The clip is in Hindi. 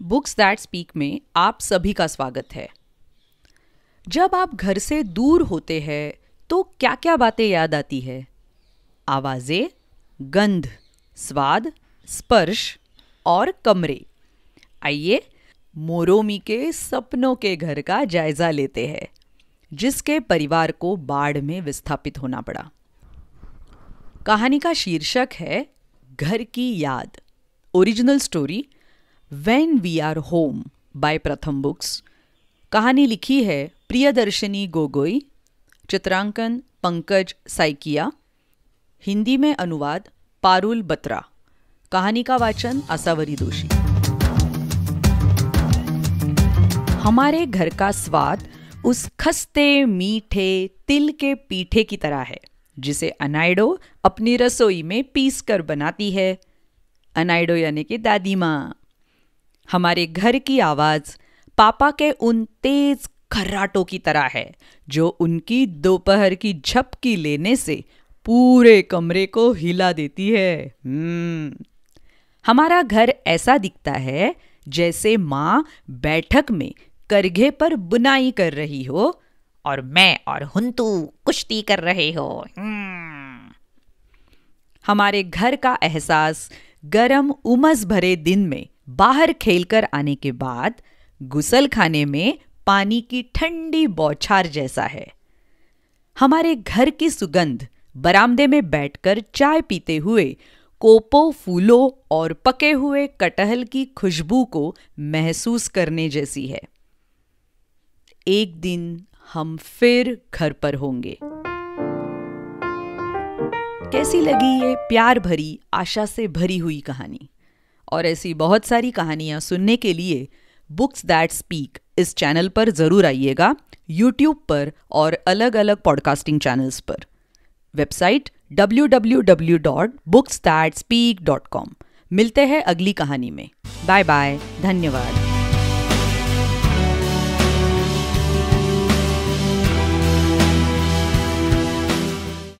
बुक्स दैट स्पीक में आप सभी का स्वागत है। जब आप घर से दूर होते हैं तो क्या क्या बातें याद आती है? आवाज़ें, गंध, स्वाद, स्पर्श और कमरे। आइए, मोरोमी के सपनों के घर का जायजा लेते हैं, जिसके परिवार को बाढ़ में विस्थापित होना पड़ा। कहानी का शीर्षक है, घर की याद। Original story when we are home by Pratham books कहानी लिखी है प्रियदर्शनी गोगोई, चित्रांकन पंकज साइकिया, हिंदी में अनुवाद पारुल बत्रा। कहानी का वाचन आसावरी दोषी। हमारे घर का स्वाद उस खस्ते मीठे तिल के पीठे की तरह है, जिसे अनाइडो अपनी रसोई में पीस कर बनाती है। अनाइडो यानी कि दादी माँ। हमारे घर की आवाज़ पापा के उन तेज खर्राटों की तरह है, जो उनकी दोपहर की झपकी लेने से पूरे कमरे को हिला देती है। हम्म। हमारा घर ऐसा दिखता है, जैसे माँ बैठक में करघे पर बुनाई कर रही हो और मैं और हुंतू कुश्ती कर रहे हो। हम्म। हमारे घर का एहसास गरम उमस भरे दिन में बाहर खेलकर आने के बाद गुसल खाने में पानी की ठंडी बौछार जैसा है। हमारे घर की सुगंध बरामदे में बैठकर चाय पीते हुए, कोपो फूलों और पके हुए कटहल की खुशबू को महसूस करने जैसी है। एक दिन हम फिर घर पर होंगे। कैसी लगी ये प्यार भरी, आशा से भरी हुई कहानी? और ऐसी बहुत सारी कहानियाँ सुनने के लिए बुक्स दैट स्पीक इस चैनल पर ज़रूर आइएगा यूट्यूब पर और अलग अलग पॉडकास्टिंग चैनल्स पर। वेबसाइट www.booksthatspeak.com मिलते हैं अगली कहानी में। बाय बाय धन्यवाद।